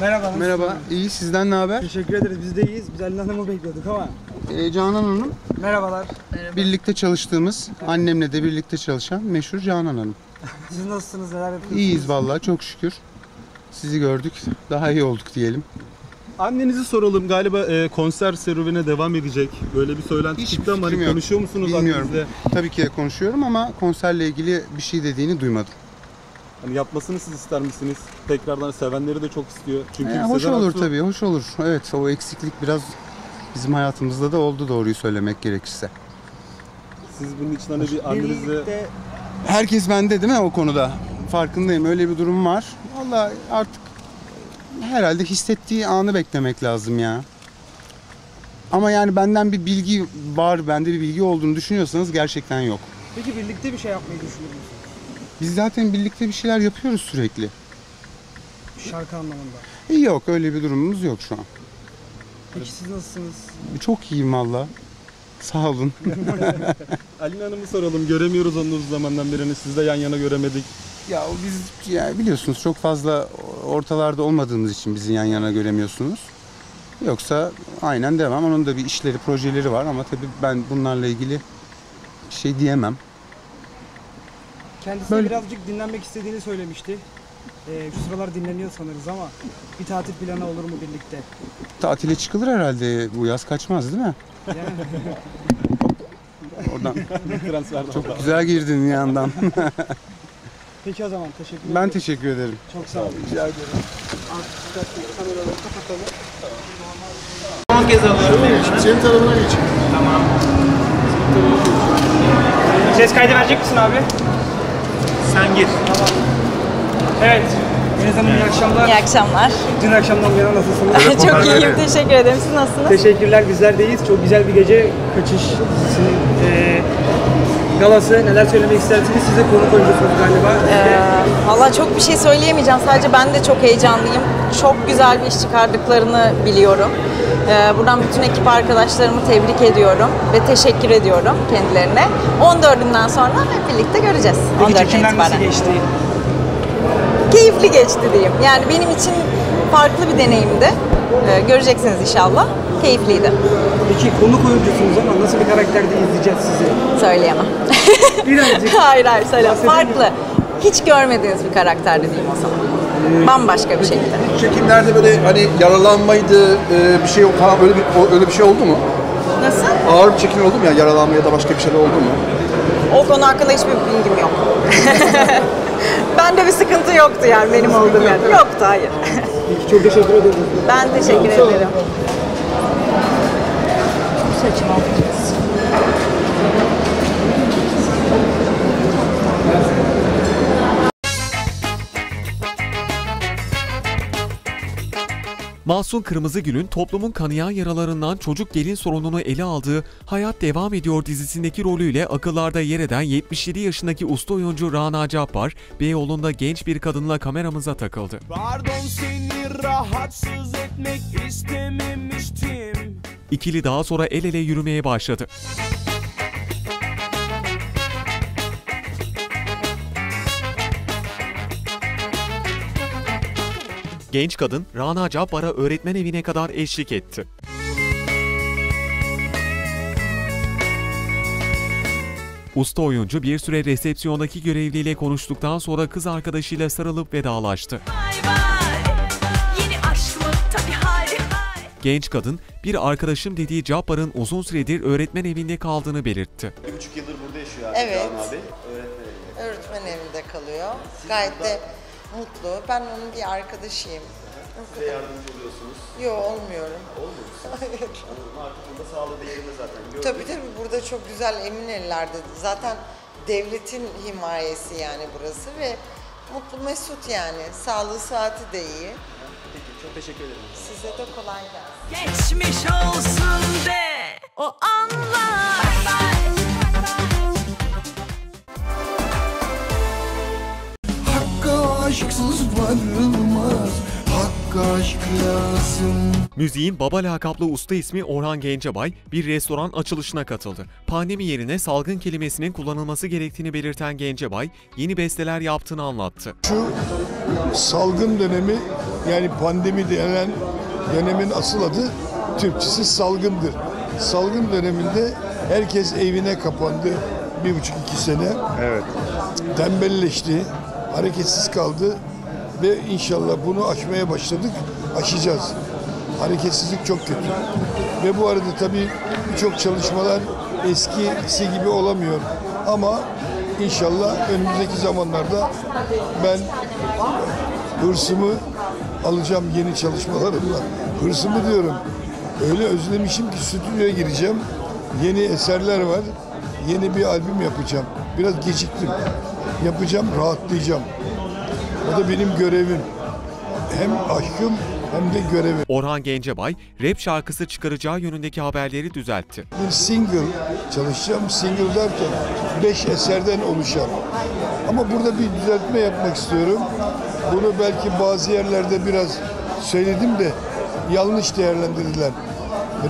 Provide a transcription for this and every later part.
Merhaba. Merhaba, iyi sizden ne haber? Teşekkür ederiz. Biz de iyiyiz. Biz Elin Hanım'ı bekliyorduk ama. Ee, Canan Hanım, Merhabalar. birlikte çalıştığımız, annemle de birlikte çalışan meşhur Canan Hanım. Siz nasılsınız? Neler yapıyorsunuz? İyiyiz vallahi çok şükür. Sizi gördük, daha iyi olduk diyelim. Annenizi soralım. Galiba e, konser serüvene devam edecek. Böyle bir söylenti Hiçbir çıktı ama hani yok. konuşuyor musunuz Bilmiyorum. annenizle? Tabii ki de konuşuyorum ama konserle ilgili bir şey dediğini duymadım. Hani yapmasını siz ister misiniz? Tekrardan sevenleri de çok istiyor. Çünkü Ee, hoş Sezen olur Aksu- tabii, hoş olur. Evet, o eksiklik biraz bizim hayatımızda da oldu doğruyu söylemek gerekirse. Siz bunun için hani bir annenizle Birlikte Herkes bende değil mi o konuda? Farkındayım, öyle bir durum var. Vallahi artık herhalde hissettiği anı beklemek lazım ya. Ama yani benden bir bilgi var, bende bir bilgi olduğunu düşünüyorsanız gerçekten yok. Peki birlikte bir şey yapmayı düşünüyor musunuz? Biz zaten birlikte bir şeyler yapıyoruz sürekli. Şarkı anlamında. E yok, öyle bir durumumuz yok şu an. Peki siz nasılsınız? Çok iyiyim valla. Sağ olun. Aline Hanım'ı soralım. Göremiyoruz onu uzun zamandan birini. Siz de yan yana göremedik. Ya o biz ya biliyorsunuz çok fazla ortalarda olmadığımız için bizi yan yana göremiyorsunuz. Yoksa aynen devam. Onun da bir işleri, projeleri var ama tabii ben bunlarla ilgili şey diyemem. Kendisi Böyle- birazcık dinlenmek istediğini söylemişti. Ee, şu sıralar dinleniyor sanırız ama bir tatil planı olur mu birlikte? Tatile çıkılır herhalde bu yaz kaçmaz değil mi? Yani Oradan Transferden. çok güzel girdin yandan. Peki o zaman teşekkür ederim. ben teşekkür ederim. Çok sağ olun. Rica ederim. Artık kameraları kapatalım. Senin tarafına geç. Ses kaydı verecek misin abi? Sen gir. Evet. Deniz Hanım iyi akşamlar. İyi akşamlar. Dün akşamdan bu yana nasılsınız? Çok iyiyim, teşekkür ederim. Siz nasılsınız? Teşekkürler bizler deyiz. Çok güzel bir gece kaçış dizisinin eee galası. Neler söylemek istersiniz? Size konuk oyuncusunuz galiba. Ee, Valla çok bir şey söyleyemeyeceğim. Sadece ben de çok heyecanlıyım. Çok güzel bir iş çıkardıklarını biliyorum. Ee, buradan bütün ekip arkadaşlarımı tebrik ediyorum ve teşekkür ediyorum kendilerine. 14'ünden sonra hep birlikte göreceğiz. Peki 14'ten çekimler nasıl geçti? Keyifli geçti diyeyim. Yani benim için farklı bir deneyimdi. Ee, göreceksiniz inşallah. Keyifliydi. Peki konuk oyuncusunuz ama nasıl bir karakterde izleyeceğiz sizi? Söyleyemem. Birazcık hayır hayır söyle. Farklı. Hiç görmediğiniz bir karakter diyeyim o zaman. Bambaşka bir şekilde. çekimlerde böyle hani yaralanmaydı e, bir şey falan öyle bir öyle bir şey oldu mu? Nasıl? Ağır bir çekim oldu mu ya yaralanma ya da başka bir şeyler oldu mu? O konu hakkında hiçbir bilgim yok. Bende bir sıkıntı yoktu yani benim olduğum yerde. Yoktu hayır. Çok teşekkür ederim. Ben teşekkür ederim. Mahsun Kırmızıgül'ün toplumun kanayan yaralarından çocuk gelin sorununu ele aldığı Hayat Devam Ediyor dizisindeki rolüyle akıllarda yer eden 77 yaşındaki usta oyuncu Rana Cappar, Beyoğlu'nda genç bir kadınla kameramıza takıldı. Pardon seni rahatsız etmek istememiştim. İkili daha sonra el ele yürümeye başladı. Genç kadın Rana Cabbar'a öğretmen evine kadar eşlik etti. Usta oyuncu bir süre resepsiyondaki görevliyle konuştuktan sonra kız arkadaşıyla sarılıp vedalaştı. Vay vay Yeni aşk mı? Tabii haydi hay Genç kadın bir arkadaşım dediği Cabbar'ın uzun süredir öğretmen evinde kaldığını belirtti. Bir buçuk yıldır burada yaşıyor Evet. Canan abi. Öğretmen evinde. öğretmen evinde kalıyor. Gayet de mutlu. Ben onun bir arkadaşıyım. Size yardımcı oluyorsunuz. Yo olmuyorum. Olmuyorsunuz. Hayır. Ama artık burada sağlığı da yerinde zaten. Gördük. Tabii tabii burada çok güzel emin ellerde. Zaten devletin himayesi yani burası ve mutlu mesut yani. Sağlığı saati de iyi. Peki çok teşekkür ederim. Size de kolay gelsin. Geçmiş olsun de O anlar Hakka aşksız varılmaz. Hakka aşk lazım. Müziğin baba lakaplı usta ismi Orhan Gencebay bir restoran açılışına katıldı. Pandemi yerine salgın kelimesinin kullanılması gerektiğini belirten Gencebay, yeni besteler yaptığını anlattı. Şu salgın dönemi Yani pandemi denen dönemin asıl adı Türkçesi salgındır. Salgın döneminde herkes evine kapandı bir buçuk iki sene. Evet. Tembelleşti, hareketsiz kaldı ve inşallah bunu aşmaya başladık, aşacağız. Hareketsizlik çok kötü. Ve bu arada tabii birçok çalışmalar eskisi gibi olamıyor. Ama inşallah önümüzdeki zamanlarda ben hırsımı alacağım yeni çalışmalarımla. Hırsımı diyorum. Öyle özlemişim ki stüdyoya gireceğim. Yeni eserler var. Yeni bir albüm yapacağım. Biraz geciktim. Yapacağım, rahatlayacağım. O da benim görevim. Hem aşkım hem de görevim. Orhan Gencebay, rap şarkısı çıkaracağı yönündeki haberleri düzeltti. Bir single çalışacağım. Single derken beş eserden oluşan. Ama burada bir düzeltme yapmak istiyorum. Bunu belki bazı yerlerde biraz söyledim de yanlış değerlendirdiler.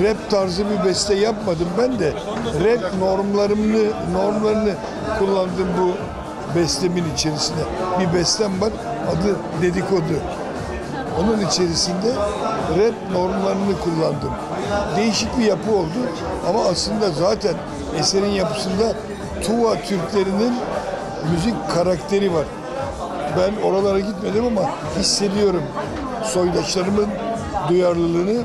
Rap tarzı bir beste yapmadım ben de. Rap normlarını normlarını kullandım bu bestemin içerisinde. Bir bestem var adı dedikodu. Onun içerisinde rap normlarını kullandım. Değişik bir yapı oldu ama aslında zaten eserin yapısında Tuva Türklerinin müzik karakteri var. Ben oralara gitmedim ama hissediyorum soydaşlarımın duyarlılığını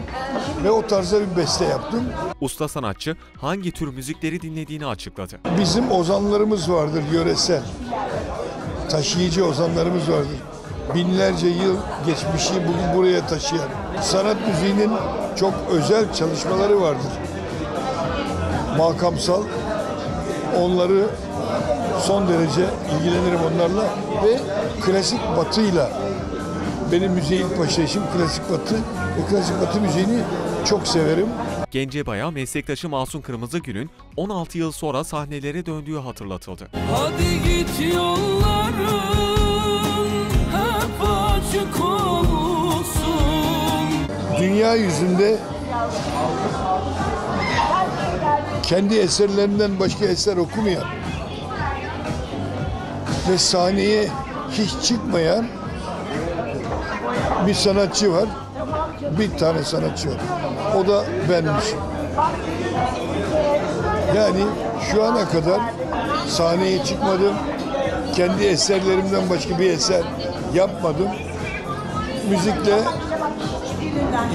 ve o tarzda bir beste yaptım. Usta sanatçı hangi tür müzikleri dinlediğini açıkladı. Bizim ozanlarımız vardır yöresel. Taşıyıcı ozanlarımız vardır. Binlerce yıl geçmişi bugün buraya taşıyan. Sanat müziğinin çok özel çalışmaları vardır. Makamsal. Onları son derece ilgilenirim onlarla ve klasik batıyla benim müziğe ilk başlayışım klasik batı ve klasik batı müziğini çok severim. Gencebay'a meslektaşı Masum Kırmızıgül'ün 16 yıl sonra sahnelere döndüğü hatırlatıldı. Hadi git yolların hep açık olsun. Dünya yüzünde kendi eserlerinden başka eser okumayan ve sahneye hiç çıkmayan bir sanatçı var. Bir tane sanatçı var. O da benmişim. Yani şu ana kadar sahneye çıkmadım. Kendi eserlerimden başka bir eser yapmadım. Müzikle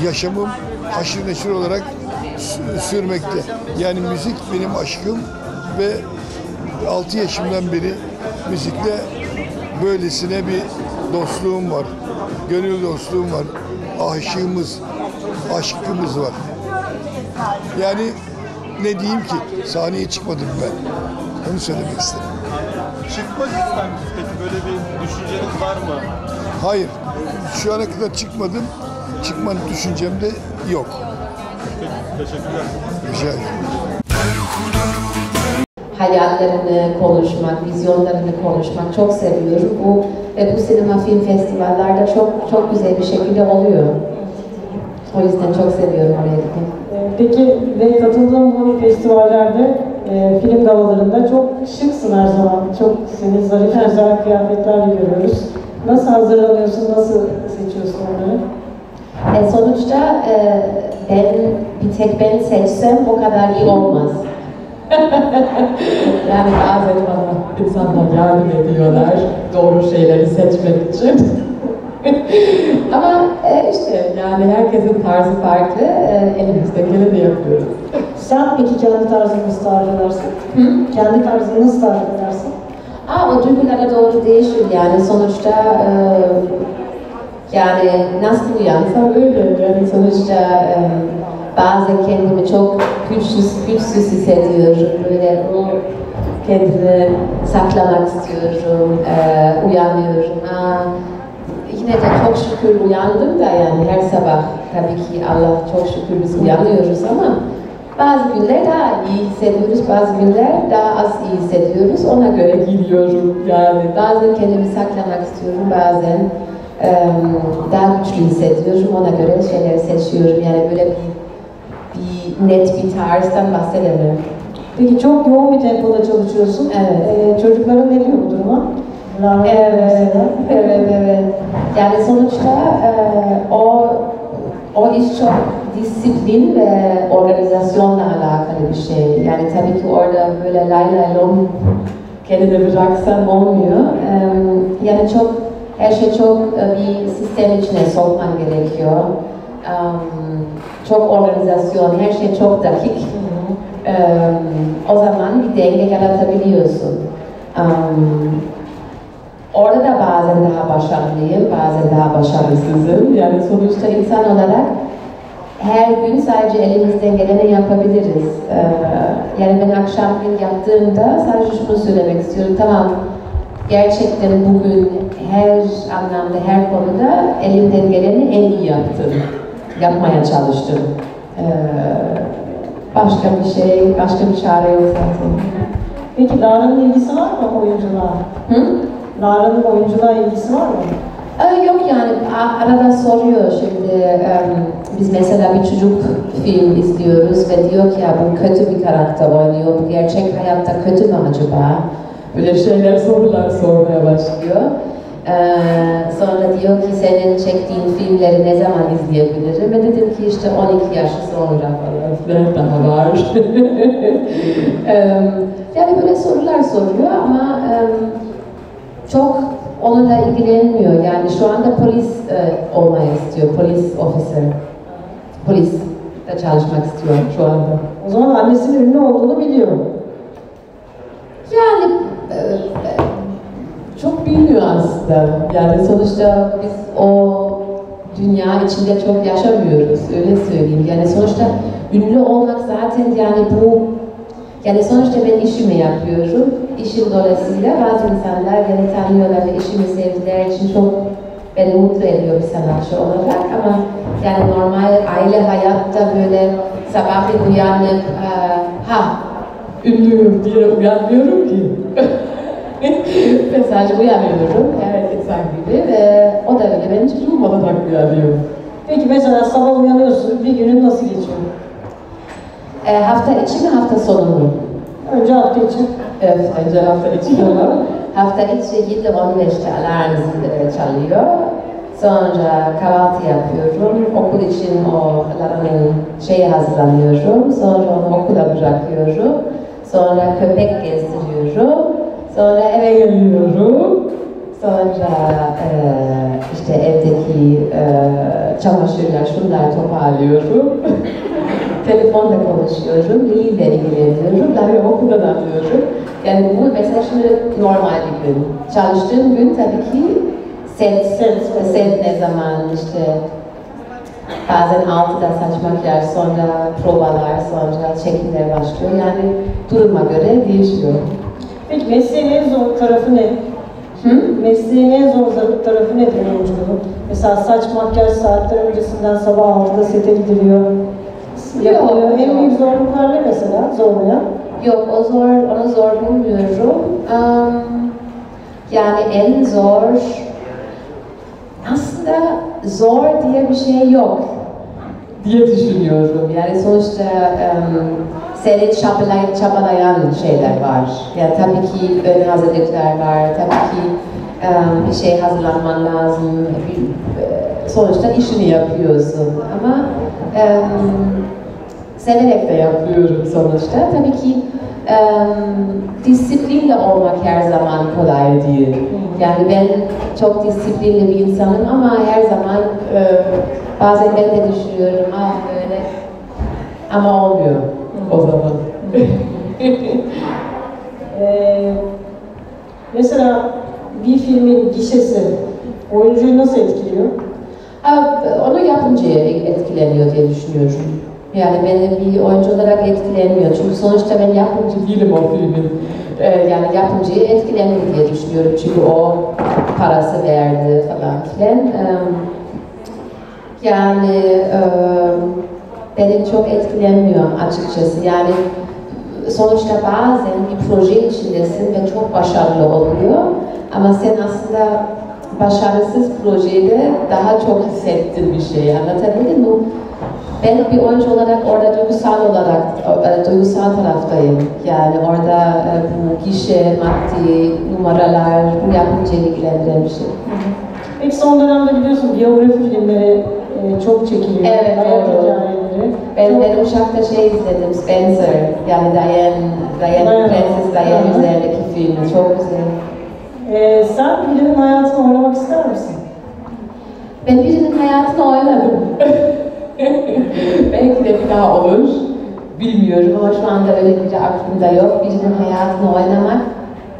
yaşamım haşır neşir olarak sü- sürmekte. Yani müzik benim aşkım ve 6 yaşımdan beri müzikle böylesine bir dostluğum var. Gönül dostluğum var. Aşığımız, aşkımız var. Yani ne diyeyim ki sahneye çıkmadım ben. Onu söylemek istedim. Çıkmak ister misiniz peki? Böyle bir düşünceniz var mı? Hayır. Şu ana kadar çıkmadım. Çıkma düşüncem de yok. Peki, teşekkürler. Rica ederim. Hayallerini konuşmak, vizyonlarını konuşmak çok seviyorum. Bu ve bu sinema film festivallerde çok çok güzel bir şekilde oluyor. O yüzden çok seviyorum oraya gitmeyi. Peki ve katıldığım bu festivallerde, e, film galalarında çok şıksın her zaman. Çok seni zarif, güzel kıyafetlerle görüyoruz. Nasıl hazırlanıyorsun, nasıl seçiyorsun onları? E, sonuçta e, ben bir tek ben seçsem o kadar iyi olmaz. yani bazen bana insanlar yardım ediyorlar doğru şeyleri seçmek için. Ama e, işte yani herkesin tarzı farklı, e, elimizdekileri de yapıyoruz. Sen peki kendi tarzını nasıl tarif edersin? Kendi tarzını nasıl tarif edersin? Aa, o duygulara doğru değişir yani sonuçta e, yani nasıl uyansam öyle yani sonuçta e, bazen kendimi çok güçsüz, güçsüz hissediyorum böyle o kendimi saklamak istiyorum, e, uyanıyorum. Aa, yine de çok şükür uyandım da yani her sabah tabii ki Allah çok şükür biz uyanıyoruz ama bazı günler daha iyi hissediyoruz, bazı günler daha az iyi hissediyoruz. Ona göre gidiyorum yani. Bazen kendimi saklamak istiyorum, bazen daha güçlü hissediyorum. Ona göre şeyleri seçiyorum. Yani böyle bir net bir tarzdan bahsedemiyorum. Peki çok yoğun bir tempoda çalışıyorsun. Evet. Ee, çocukların ne diyor bu duruma? Evet, evet, evet. Yani sonuçta e, o o iş çok disiplin ve organizasyonla alakalı bir şey. Yani tabii ki orada böyle lay lay lom kendini bıraksan olmuyor. E, yani çok her şey çok e, bir sistem içine sokman gerekiyor. E, çok organizasyon, her şey çok dakik. E, o zaman bir denge yaratabiliyorsun. Um, Orada da bazen daha başarılıyım, bazen daha başarısızım. Yani sonuçta insan olarak her gün sadece elimizden geleni yapabiliriz. Ee, yani ben akşam gün yaptığımda sadece şunu söylemek istiyorum. Tamam, gerçekten bugün her anlamda, her konuda elimden geleni en iyi yaptım. Yapmaya çalıştım. Ee, başka bir şey, başka bir çare yok zaten. Peki Lara'nın ilgisi var mı oyunculuğa? Hı? Lara'nın oyunculuğa ilgisi var mı? Ee, yok yani arada soruyor şimdi em, biz mesela bir çocuk film izliyoruz ve diyor ki ya bu kötü bir karakter oynuyor, bu gerçek hayatta kötü mü acaba? Böyle şeyler sorular sormaya başlıyor. Ee, sonra diyor ki senin çektiğin filmleri ne zaman izleyebilirim? Ve dedim ki işte 12 yaş sonra falan daha var. Yani böyle sorular soruyor ama çok onunla ilgilenmiyor. Yani şu anda polis e, olmayı istiyor, polis officer. Polis de çalışmak istiyor şu anda. O zaman annesinin ünlü olduğunu biliyor. Yani e, çok bilmiyor aslında. Yani sonuçta biz o dünya içinde çok yaşamıyoruz, öyle söyleyeyim. Yani sonuçta ünlü olmak zaten yani bu yani sonuçta ben işimi yapıyorum. İşim dolayısıyla bazı insanlar beni tanıyorlar ve işimi sevdiler için çok beni mutlu ediyor bir sanatçı olarak ama yani normal aile hayatta böyle sabahleyin uyanıp "Aa, ha ünlüyüm diye uyanmıyorum ki. sadece uyanıyorum her insan gibi ve o da öyle benim çocuğum olarak uyanıyor. Peki mesela sabah uyanıyorsun, bir günün nasıl geçiyor? E, hafta içi mi hafta sonu mu? Önce hafta içi. Evet, önce hafta içi hafta içi 7.15'te alarm e, çalıyor. Sonra kahvaltı yapıyorum. Okul için o Lara'nın şeyi hazırlanıyorum. Sonra onu okula bırakıyorum. Sonra köpek gezdiriyorum. Sonra eve geliyorum. Sonra e, işte evdeki e, çamaşırlar, şunlar toparlıyorum. Telefonla konuşuyorum, ile ilgileniyorum, Lara okuldan alıyorum. Yani bu mesela şimdi normal bir gün. Çalıştığım gün tabii ki set, set, set ne zaman işte bazen 6'da saç makyaj, sonra provalar, sonra çekimler başlıyor. Yani duruma göre değişiyor. Peki mesleğin en zor tarafı ne? Mesleğin en zor tarafı nedir oyunculuğun? Mesela saç makyaj saatler öncesinden sabah 6'da sete gidiliyor. Yapılıyor. Yok, En büyük zorluklar ne mesela zorlayan? Yok, o zor, onu zor bulmuyorum. Am, yani en zor, aslında zor diye bir şey yok diye düşünüyorum. Yani sonuçta um, seni çabalayan, çabalayan şeyler var. Yani tabii ki ön hazırlıklar var, tabii ki em, bir şey hazırlanman lazım. E, sonuçta işini yapıyorsun ama em, severek de yapıyorum sonuçta. Tabii ki em, disiplinli olmak her zaman kolay değil. Yani ben çok disiplinli bir insanım ama her zaman e, bazen ben de düşünüyorum, ah böyle ama olmuyor o zaman. Ee, mesela bir filmin gişesi oyuncuyu nasıl etkiliyor? Aa, Onu yapımcıya etkileniyor diye düşünüyorum. Yani beni bir oyuncu olarak etkilemiyor. Çünkü sonuçta ben yapımcı değilim o filmin. Ee, yani yapımcıyı etkileniyor diye düşünüyorum. Çünkü o parası verdi falan filan. Ee, yani e, beni çok etkilenmiyor açıkçası. Yani sonuçta bazen bir proje içindesin ve çok başarılı oluyor. Ama sen aslında başarısız projede daha çok hissettin bir şey. Anlatabildim mi? Ben bir oyuncu olarak orada duygusal olarak, e, duygusal taraftayım. Yani orada e, bu gişe, maddi, numaralar, bu yapınca ilgilendiren bir şey. Peki son dönemde biliyorsun biyografi filmleri e, çok çekiliyor. Evet, Hayat doğru. hikayeleri. Ben, ben uçakta şey izledim, Spencer. Yani Diane, Diane, Diana. Prenses Diane üzerindeki filmi. Çok güzel. E, sen birinin hayatını oynamak ister misin? Ben birinin hayatını oynadım. Belki de bir daha olur. Bilmiyorum ama şu anda öyle biri aklımda yok. Birinin hayatını oynamak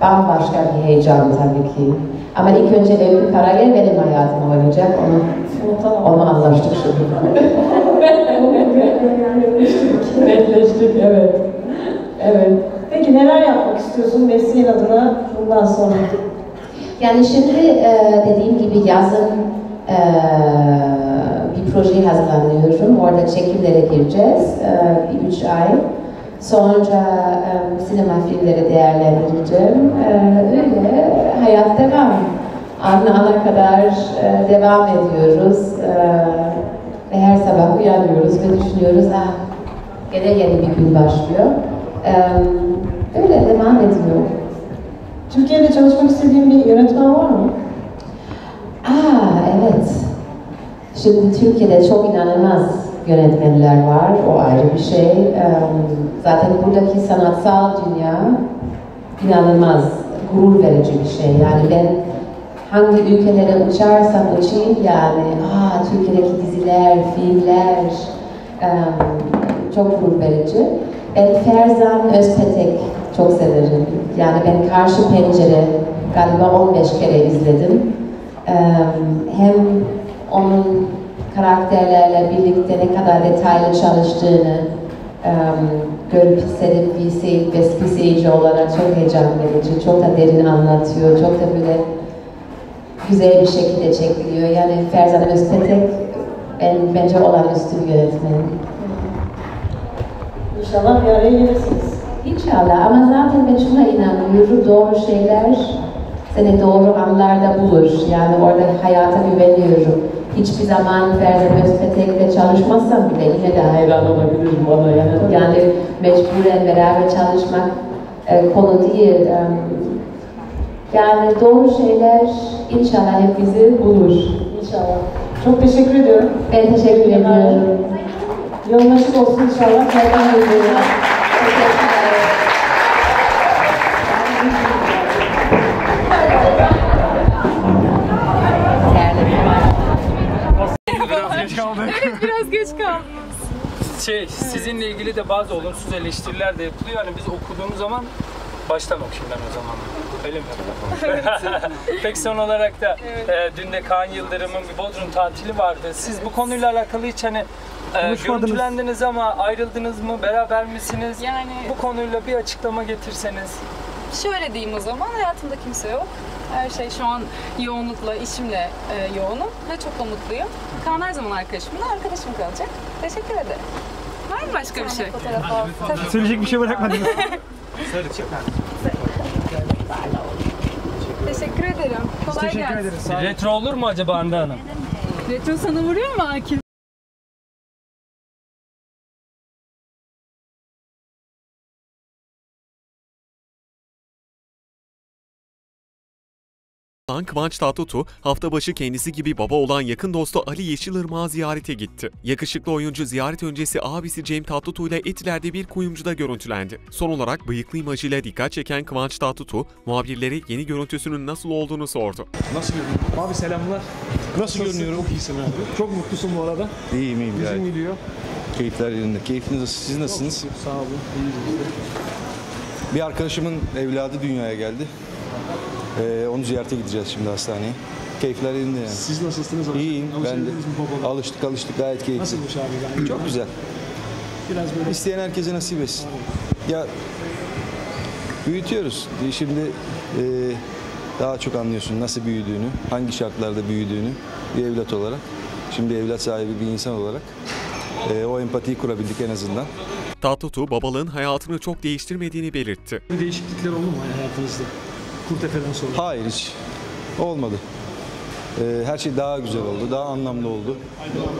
bambaşka bir heyecan tabii ki. Ama ilk önce Öykü Karagel benim hayatımı oynayacak. Onu, onu anlaştık şimdi. Netleştik, evet. Evet. Peki neler yapmak istiyorsun mesleğin adına bundan sonra? Yani şimdi e, dediğim gibi yazın e, bir proje hazırlanıyorum. Orada çekimlere gireceğiz. E, bir üç ay. Sonra sinema filmleri değerlendireceğim. Öyle hayat devam. Ana ana kadar devam ediyoruz. E, her sabah uyanıyoruz ve düşünüyoruz, ah, gene yeni bir gün başlıyor. E, öyle devam ediyor. Türkiye'de çalışmak istediğin bir yönetmen var mı? Aa evet. Şimdi Türkiye'de çok inanılmaz yönetmenler var. O ayrı bir şey. Zaten buradaki sanatsal dünya inanılmaz gurur verici bir şey. Yani ben hangi ülkelere uçarsam uçayım yani aa Türkiye'deki diziler, filmler em, çok gurur verici. Ben Ferzan Özpetek çok severim. Yani ben Karşı Pencere galiba 15 kere izledim. Em, hem onun karakterlerle birlikte ne kadar detaylı çalıştığını em, görüp hissedip bir, sey bir seyirci olarak çok heyecan verici, çok da derin anlatıyor, çok da böyle güzel bir şekilde çekiliyor. Yani Ferzan Özpetek ben, bence olağanüstü bir yönetmen. İnşallah bir araya gelirsiniz. İnşallah ama zaten ben şuna inanıyorum, doğru şeyler seni doğru anlarda bulur. Yani orada hayata güveniyorum. Hiçbir zaman Ferzan Özpetek'le çalışmazsam bile yine de hayran olabilirim ona. Yani, yani mecburen beraber çalışmak e, konu değil. E, yani doğru şeyler inşallah hep bizi bulur. İnşallah. Çok teşekkür ediyorum. Ben teşekkür ediyorum. Yolun açık olsun inşallah. Saygılar diliyorum. Biraz geç kaldık. Evet biraz geç kaldım. Şey, sizinle ilgili de bazı olumsuz eleştiriler de yapılıyor. Yani biz okuduğumuz zaman baştan okuyayım ben o zaman. Öyle mi? Peki son olarak da e, dün de Kaan Yıldırım'ın bir Bodrum tatili vardı. Siz bu konuyla alakalı hiç hani e, görüntülendiniz ama ayrıldınız mı? Beraber misiniz? Yani Bu konuyla bir açıklama getirseniz. şöyle diyeyim o zaman hayatımda kimse yok. Her şey şu an yoğunlukla, işimle e, yoğunum ve çok da mutluyum. Kaan her zaman arkadaşımla, arkadaşım kalacak. Teşekkür ederim. Var mı başka bir şey? Söyleyecek bir şey bırakmadınız. Teşekkür ederim. Kolay teşekkür gelsin. ederiz. Sağ olun. Retro olur mu acaba Hande Hanım? Retro sana vuruyor mu Akif? Lan Kıvanç Tatlıtuğ hafta başı kendisi gibi baba olan yakın dostu Ali Yeşilırmak'ı ziyarete gitti. Yakışıklı oyuncu ziyaret öncesi abisi Cem Tatlıtuğ ile Etiler'de bir kuyumcuda görüntülendi. Son olarak bıyıklı imajıyla dikkat çeken Kıvanç Tatlıtuğ, muhabirlere yeni görüntüsünün nasıl olduğunu sordu. Nasıl görünüyorsun? Abi selamlar. Nasıl görünüyorum? Çok iyisin abi. Çok mutlusun bu arada. İyiyim iyiyim Yüzün gülüyor. Keyifler yerinde. Keyfiniz nasıl? Siz nasılsınız? Sağ olun. İyiyiz. Bir arkadaşımın evladı dünyaya geldi. Ee, onu ziyarete gideceğiz şimdi hastaneye. Keyifler yerinde yani. Siz nasılsınız? abi? İyiyim ben de. Alışabildiniz mi babalığa? Alıştık alıştık gayet keyifli. Nasılmış abi? Yani Çok güzel. Biraz böyle İsteyen herkese nasip etsin. Ya büyütüyoruz. Şimdi e, daha çok anlıyorsun nasıl büyüdüğünü, hangi şartlarda büyüdüğünü bir evlat olarak. Şimdi evlat sahibi bir insan olarak e, o empatiyi kurabildik en azından. Tatlıtuğ babalığın hayatını çok değiştirmediğini belirtti. bir değişiklikler oldu mu hayatınızda? Kurt Efe'den sonra. Hayır hiç olmadı. Ee, her şey daha güzel oldu, daha anlamlı oldu.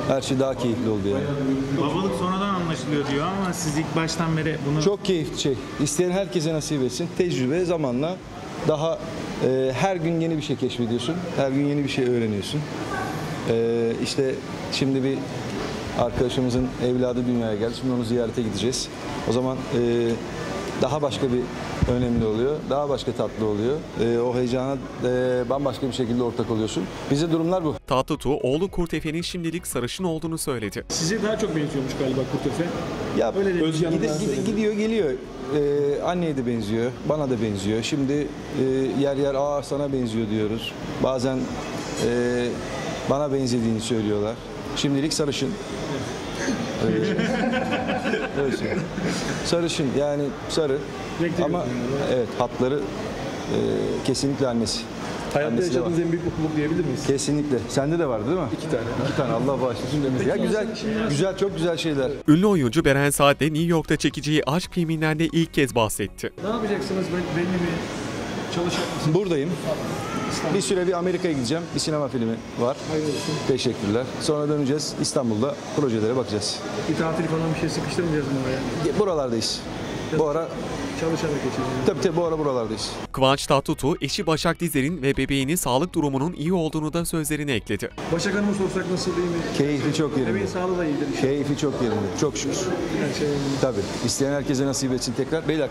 Her şey daha keyifli oldu yani. Babalık sonradan anlaşılıyor diyor ama siz ilk baştan beri bunu... Çok keyifli şey. İsteyen herkese nasip etsin. Tecrübe zamanla daha e, her gün yeni bir şey keşfediyorsun. Her gün yeni bir şey öğreniyorsun. E, işte şimdi bir arkadaşımızın evladı dünyaya geldi. Şimdi onu ziyarete gideceğiz. O zaman e, daha başka bir önemli oluyor. Daha başka tatlı oluyor. E, o heyecana e, bambaşka bir şekilde ortak oluyorsun. Bize durumlar bu. Tatlıtuğ, oğlu Kurtefe'nin şimdilik sarışın olduğunu söyledi. Size daha çok benziyormuş galiba Kurtefe. Ya Öyle demiş. gide- gide- gidiyor geliyor. Ee, anneye de benziyor, bana da benziyor. Şimdi e, yer yer aa sana benziyor diyoruz. Bazen e, bana benzediğini söylüyorlar. Şimdilik sarışın. Öyle, söyleyeyim. Sarışın yani sarı ama evet hatları e, kesinlikle annesi. Hayatta Annesi de yaşadığınız en büyük mutluluk diyebilir miyiz? Kesinlikle. Sende de var değil mi? İki tane. İki tane. Allah bağışlasın demesi. Ya güzel, güzel, çok güzel şeyler. Ünlü oyuncu Beren Saat de New York'ta çekeceği aşk filminden de ilk kez bahsetti. Ne yapacaksınız? Belli mi? Çalışacak mısınız? Buradayım. Bir süre bir Amerika'ya gideceğim. Bir sinema filmi var. Hayırlı olsun. Teşekkürler. Sonra döneceğiz. İstanbul'da projelere bakacağız. Bir tatil falan bir şey sıkıştırmayacağız mı oraya? Buralardayız. Bu ara Çalışarak geçeceğiz. tabii tabii bu ara buralardayız. Kıvanç Tatlıtuğ, eşi Başak Dizer'in ve bebeğinin sağlık durumunun iyi olduğunu da sözlerine ekledi. Başak Hanım'a sorsak nasıl değil mi? Keyfi çok yerinde. Bebeğin sağlığı da iyidir. inşallah. Keyfi çok yerinde. Çok şükür. Her şey. Tabii. İsteyen herkese nasip etsin tekrar. Beyler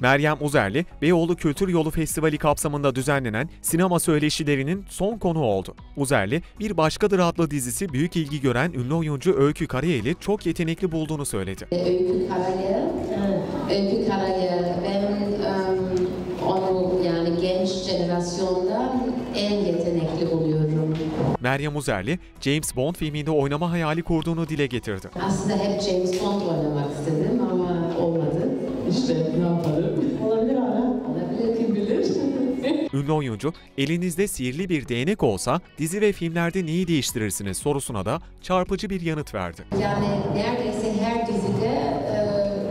Meryem Uzerli, Beyoğlu Kültür Yolu Festivali kapsamında düzenlenen sinema söyleşilerinin son konu oldu. Uzerli, Bir Başkadır adlı dizisi büyük ilgi gören ünlü oyuncu Öykü Karayel'i çok yetenekli bulduğunu söyledi. Öykü Karayel. Öykü Karayel. Ben onu yani genç jenerasyondan en yetenekli buluyorum. Meryem Uzerli, James Bond filminde oynama hayali kurduğunu dile getirdi. Aslında hep James Bond oynamak istedim ama olmadı. İşte ne yapalım? Ünlü oyuncu, elinizde sihirli bir değnek olsa dizi ve filmlerde neyi değiştirirsiniz sorusuna da çarpıcı bir yanıt verdi. Yani neredeyse her dizide e,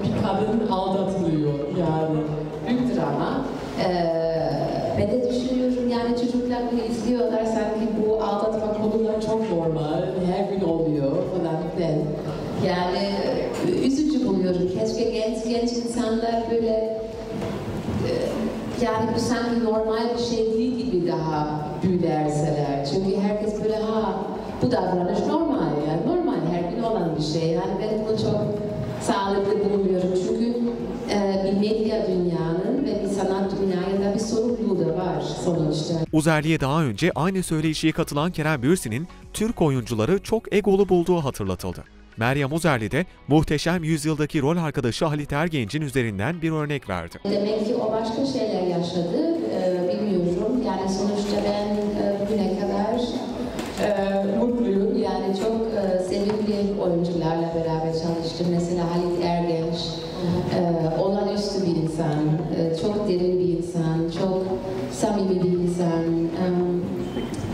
bir kadın aldatılıyor yani. Büyük drama. E, ben de düşünüyorum yani çocuklar bunu izliyorlar sanki bu aldatma konuları çok normal. Her gün oluyor falan filan. Yani e, üzücü buluyorum. Keşke genç genç insanlar böyle yani bu sanki normal bir şey değil gibi daha büyülerseler. Çünkü herkes böyle ha bu davranış normal yani normal her gün olan bir şey. Yani ben bunu çok sağlıklı bulmuyorum. Çünkü e, bir medya dünyanın ve bir sanat dünyasında bir sorumluluğu da var sonuçta. Uzerli'ye daha önce aynı söyleşiye katılan Kerem Bürsin'in Türk oyuncuları çok egolu bulduğu hatırlatıldı. Meryem Uzerli de muhteşem yüzyıldaki rol arkadaşı Halit Ergenç'in üzerinden bir örnek verdi. Demek ki o başka şeyler yaşadı, e, bilmiyorum. Yani sonuçta ben e, bugüne kadar e, mutluyum. Yani çok e, sevimli oyuncularla beraber çalıştım. Mesela Halit Ergenç, e, olağanüstü bir insan, e, çok derin bir insan, çok samimi bir insan. E,